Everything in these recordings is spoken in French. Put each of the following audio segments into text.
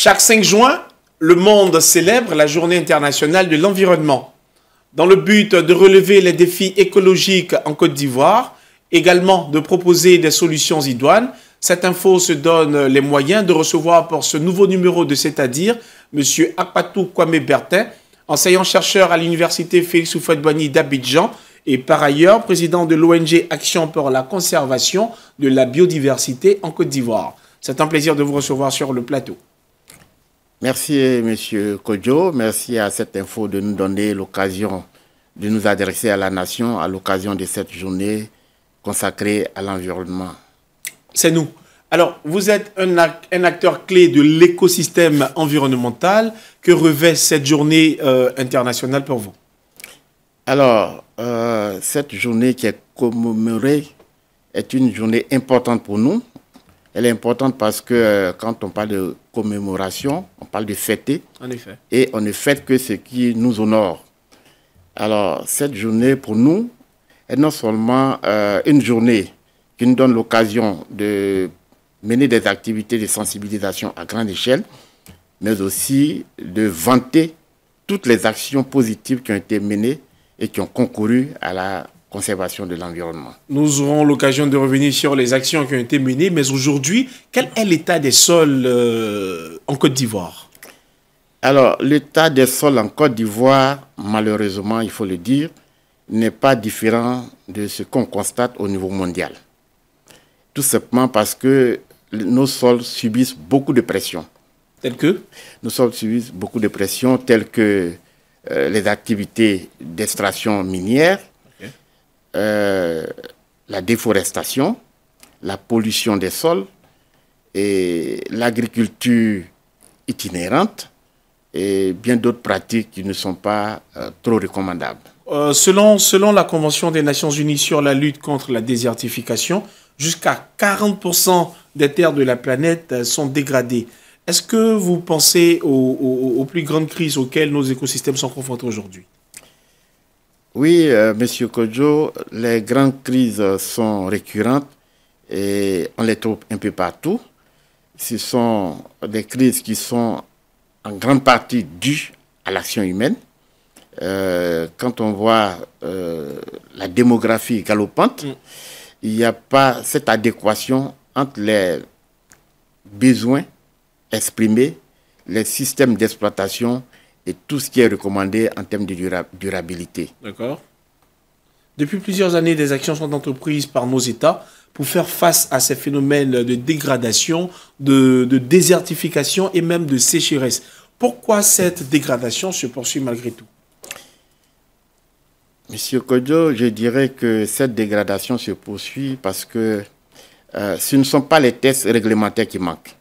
Chaque 5 juin, le monde célèbre la journée internationale de l'environnement. Dans le but de relever les défis écologiques en Côte d'Ivoire, également de proposer des solutions idoines, cette info se donne les moyens de recevoir pour ce nouveau numéro de C'est-à-dire M. Akpatou Kwame Bertin, enseignant-chercheur à l'université Félix Houphouët-Boigny d'Abidjan et par ailleurs président de l'ONG Action pour la conservation de la biodiversité en Côte d'Ivoire. C'est un plaisir de vous recevoir sur le plateau. Merci, Monsieur Kodjo. Merci à cette info de nous donner l'occasion de nous adresser à la nation à l'occasion de cette journée consacrée à l'environnement. C'est nous. Alors, vous êtes un, acteur clé de l'écosystème environnemental. Que revêt cette journée euh, internationale pour vous? Alors, euh, cette journée qui est commémorée est une journée importante pour nous elle est importante parce que euh, quand on parle de commémoration, on parle de fêter. En effet. Et on ne fête que ce qui nous honore. Alors, cette journée, pour nous, est non seulement euh, une journée qui nous donne l'occasion de mener des activités de sensibilisation à grande échelle, mais aussi de vanter toutes les actions positives qui ont été menées et qui ont concouru à la conservation de l'environnement. Nous aurons l'occasion de revenir sur les actions qui ont été menées, mais aujourd'hui, quel est l'état des sols euh, en Côte d'Ivoire? Alors, l'état des sols en Côte d'Ivoire, malheureusement, il faut le dire, n'est pas différent de ce qu'on constate au niveau mondial. Tout simplement parce que nos sols subissent beaucoup de pression. Tels que? Nos sols subissent beaucoup de pression, telles que euh, les activités d'extraction minière, euh, la déforestation, la pollution des sols et l'agriculture itinérante et bien d'autres pratiques qui ne sont pas euh, trop recommandables. Euh, selon, selon la Convention des Nations Unies sur la lutte contre la désertification, jusqu'à 40% des terres de la planète sont dégradées. Est-ce que vous pensez aux plus grandes crises auxquelles nos écosystèmes sont confrontés aujourd'hui? Oui, euh, Monsieur Kojo, les grandes crises sont récurrentes et on les trouve un peu partout. Ce sont des crises qui sont en grande partie dues à l'action humaine. Euh, quand on voit euh, la démographie galopante, mm. il n'y a pas cette adéquation entre les besoins exprimés, les systèmes d'exploitation et tout ce qui est recommandé en termes de durabilité. D'accord. Depuis plusieurs années, des actions sont entreprises par nos États pour faire face à ces phénomènes de dégradation, de, désertification et même de sécheresse. Pourquoi cette dégradation se poursuit malgré tout? Monsieur Kodjo, je dirais que cette dégradation se poursuit parce que euh, ce ne sont pas les tests réglementaires qui manquent.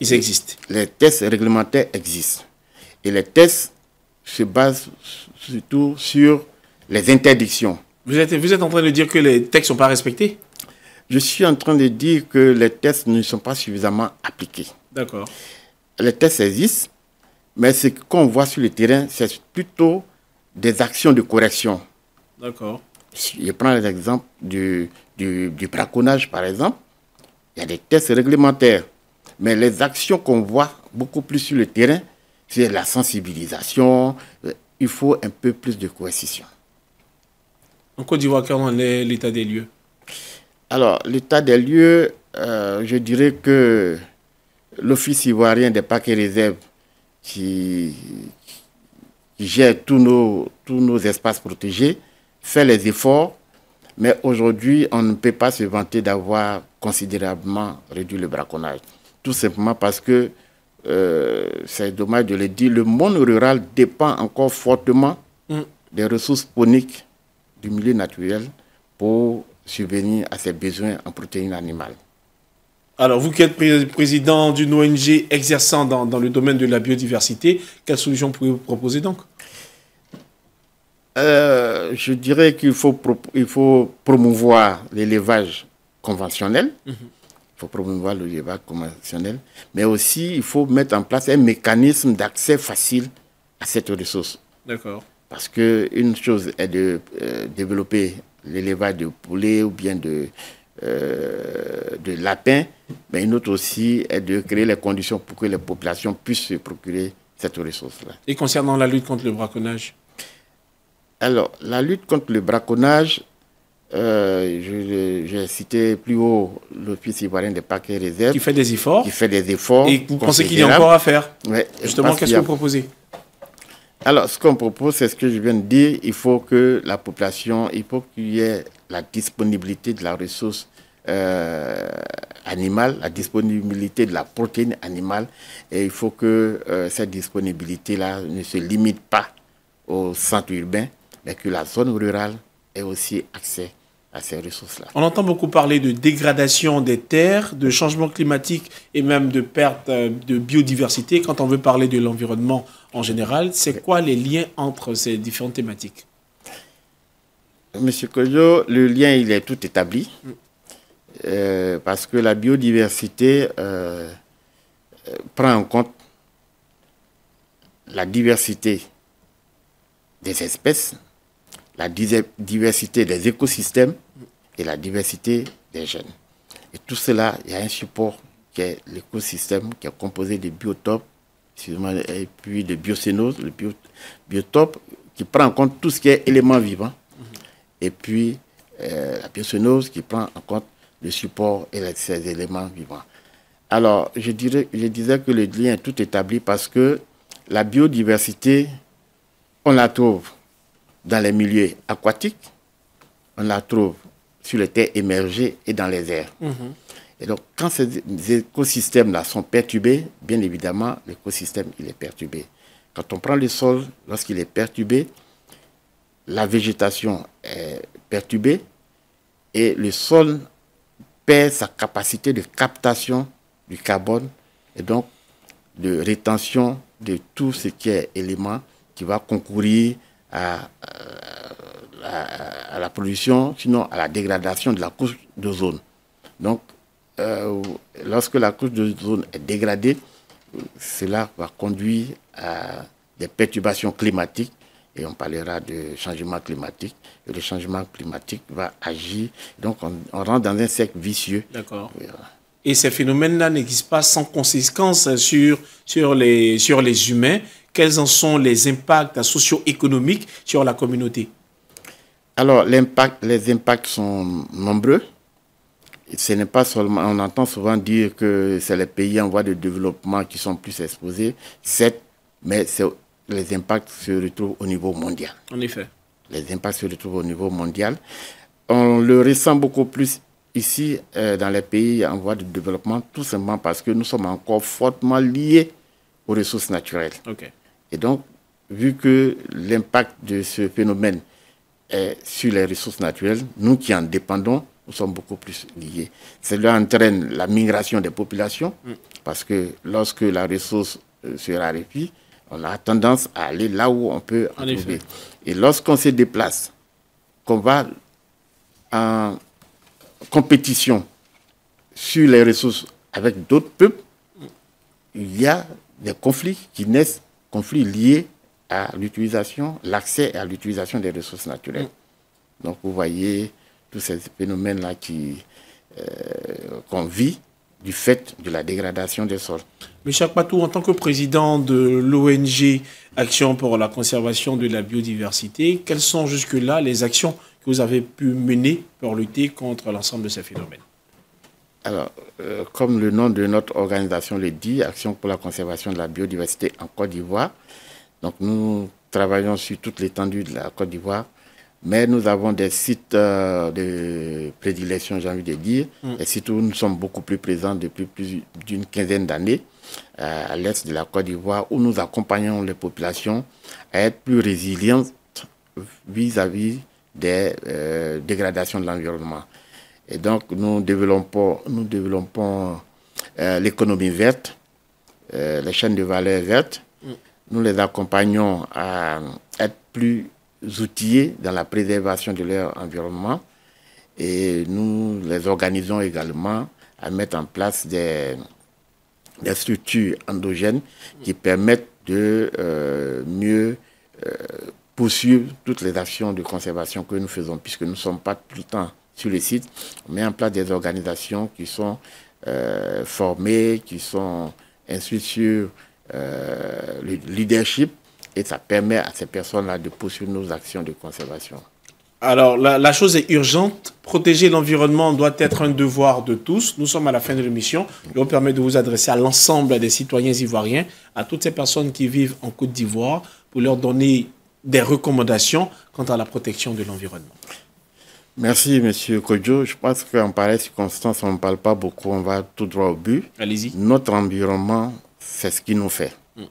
Ils existent. Les tests réglementaires existent. Et les tests se basent surtout sur les interdictions. Vous êtes, vous êtes en train de dire que les textes ne sont pas respectés? Je suis en train de dire que les tests ne sont pas suffisamment appliqués. D'accord. Les tests existent, mais ce qu'on voit sur le terrain, c'est plutôt des actions de correction. D'accord. Je prends l'exemple du, du, du braconnage, par exemple. Il y a des tests réglementaires. Mais les actions qu'on voit beaucoup plus sur le terrain, c'est la sensibilisation. Euh, il faut un peu plus de coercition. En Côte d'Ivoire, comment est l'état des lieux? Alors, l'état des lieux, euh, je dirais que l'Office ivoirien des parcs et réserves qui, gère tous nos, tous nos espaces protégés fait les efforts, mais aujourd'hui, on ne peut pas se vanter d'avoir considérablement réduit le braconnage. Tout simplement parce que euh, c'est dommage de le dire, le monde rural dépend encore fortement mm. des ressources poniques du milieu naturel pour subvenir à ses besoins en protéines animales. Alors, vous qui êtes président d'une ONG exerçant dans, dans, le domaine de la biodiversité, quelle solution pouvez-vous proposer donc? Euh, Je dirais qu'il faut, il faut promouvoir l'élevage conventionnel. Mm-hmm faut promouvoir le débat conventionnel, mais aussi il faut mettre en place un mécanisme d'accès facile à cette ressource. D'accord. Parce qu'une chose est de euh, développer l'élevage de poulets ou bien de, de lapins, mais une autre aussi est de créer les conditions pour que les populations puissent se procurer cette ressource-là. Et concernant la lutte contre le braconnage? Alors, la lutte contre le braconnage, euh, j'ai cité plus haut l'Office ivoirien des parcs et réserves. Qui fait des efforts. Qui fait des efforts. Et vous pensez qu'il y a encore à faire Justement, qu'est-ce que vous proposez Alors, ce qu'on propose, c'est ce que je viens de dire. Il faut que la population, il faut qu'il y ait la disponibilité de la ressource euh, animale, la disponibilité de la protéine animale. Et il faut que euh, cette disponibilité-là ne se limite pas au centre urbain, mais que la zone rurale ait aussi accès à ces ressources-là. On entend beaucoup parler de dégradation des terres, de changement climatique et même de perte euh, de biodiversité quand on veut parler de l'environnement en général. C'est quoi les liens entre ces différentes thématiques? Monsieur Kojo, le lien, il est tout établi. Mm. Euh, parce que la biodiversité euh, prend en compte la diversité des espèces, la diversité des écosystèmes et la diversité des gènes. Et tout cela, il y a un support qui est l'écosystème, qui est composé de biotopes, et puis de biocénose, le biotope, qui prend en compte tout ce qui est élément vivant, et puis euh, la biocénose qui prend en compte le support et ces éléments vivants. Alors, je, dirais, je disais que le lien est tout établi parce que la biodiversité, on la trouve dans les milieux aquatiques, on la trouve sur les terres émergées et dans les airs. Mhm. Et donc, quand ces écosystèmes-là sont perturbés, bien évidemment, l'écosystème, il est perturbé. Quand on prend le sol, lorsqu'il est perturbé, la végétation est perturbée et le sol perd sa capacité de captation du carbone et donc de rétention de tout ce qui est élément qui va concourir à, à, la pollution, sinon à la dégradation de la couche d'ozone. Donc, euh, lorsque la couche d'ozone est dégradée, cela va conduire à des perturbations climatiques et on parlera de changement climatique. Et le changement climatique va agir. Donc, on, rentre dans un cercle vicieux. D'accord. Et ces phénomènes-là n'existent pas sans conséquences sur, sur, les, sur les humains quels en sont les impacts socio-économiques sur la communauté? Alors, les impacts sont nombreux. Ce n'est pas seulement, on entend souvent dire que c'est les pays en voie de développement qui sont plus exposés, c'est, mais les impacts se retrouvent au niveau mondial. En effet. Les impacts se retrouvent au niveau mondial. On le ressent beaucoup plus ici, euh, dans les pays en voie de développement, tout simplement parce que nous sommes encore fortement liés aux ressources naturelles. OK. Et donc, vu que l'impact de ce phénomène est sur les ressources naturelles, nous qui en dépendons, nous sommes beaucoup plus liés. Cela entraîne la migration des populations, mm. parce que lorsque la ressource euh, se raréfie, on a tendance à aller là où on peut en, trouver. Et lorsqu'on se déplace, qu'on va en compétition sur les ressources avec d'autres peuples, il y a des conflits qui naissent conflits liés à l'utilisation, l'accès à l'utilisation des ressources naturelles. Mm. Donc vous voyez tous ces phénomènes-là euh, qu'on vit du fait de la dégradation des sols. Monsieur Patou, en tant que président de l'ONG Action pour la conservation de la biodiversité, quelles sont jusque-là les actions que vous avez pu mener pour lutter contre l'ensemble de ces phénomènes? Alors, euh, comme le nom de notre organisation le dit, Action pour la conservation de la biodiversité en Côte d'Ivoire. Donc, nous travaillons sur toute l'étendue de la Côte d'Ivoire, mais nous avons des sites euh, de prédilection, j'ai envie de dire, mm. et sites où nous sommes beaucoup plus présents depuis plus d'une quinzaine d'années euh, à l'est de la Côte d'Ivoire, où nous accompagnons les populations à être plus résilientes vis-à-vis des dégradations de l'environnement. Et donc, nous développons, nous développons euh, l'économie verte, euh, les chaînes de valeur vertes. Mm. Nous les accompagnons à être plus outillés dans la préservation de leur environnement. Et nous les organisons également à mettre en place des, des structures endogènes qui permettent de euh, mieux poursuivre toutes les actions de conservation que nous faisons, puisque nous ne sommes pas tout le temps sur le site, on met en place des organisations qui sont euh, formées, qui sont instruites sur euh, le leadership et ça permet à ces personnes-là de poursuivre nos actions de conservation. Alors, la, chose est urgente. Protéger l'environnement doit être un devoir de tous. Nous sommes à la fin de l'émission. Je vous permet de vous adresser à l'ensemble des citoyens ivoiriens, à toutes ces personnes qui vivent en Côte d'Ivoire, pour leur donner des recommandations quant à la protection de l'environnement. Merci, M. Kodjo. Je pense qu'en pareille circonstance, on ne parle pas beaucoup, on va tout droit au but. Allez-y. Notre environnement, c'est ce qui nous fait. Mm.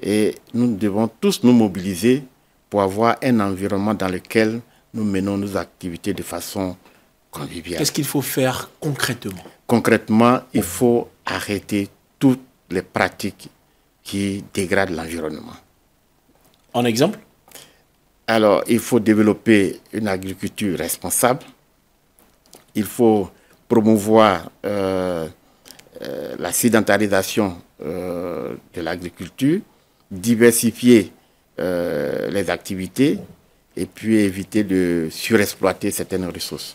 Et nous devons tous nous mobiliser pour avoir un environnement dans lequel nous menons nos activités de façon conviviale. Qu'est-ce qu'il faut faire concrètement? Concrètement, il faut arrêter toutes les pratiques qui dégradent l'environnement. En exemple? Alors, il faut développer une agriculture responsable. Il faut promouvoir euh, euh, la sédentarisation euh, de l'agriculture, diversifier les activités et puis éviter de surexploiter certaines ressources.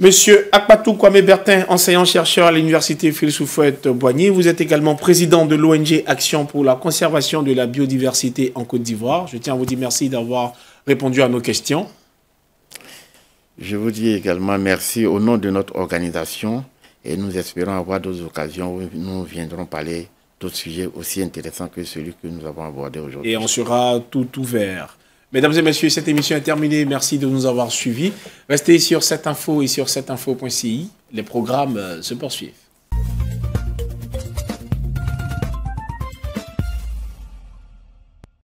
Monsieur Akpatou Kwame Bertin, enseignant-chercheur à l'université Philosophe Boigny, vous êtes également président de l'ONG Action pour la conservation de la biodiversité en Côte d'Ivoire. Je tiens à vous dire merci d'avoir répondu à nos questions. Je vous dis également merci au nom de notre organisation et nous espérons avoir d'autres occasions où nous viendrons parler d'autres sujets aussi intéressants que celui que nous avons abordé aujourd'hui. Et on sera tout ouvert. Mesdames et messieurs, cette émission est terminée. Merci de nous avoir suivis. Restez sur cette info et sur cette info.ci. Les programmes euh, se poursuivent.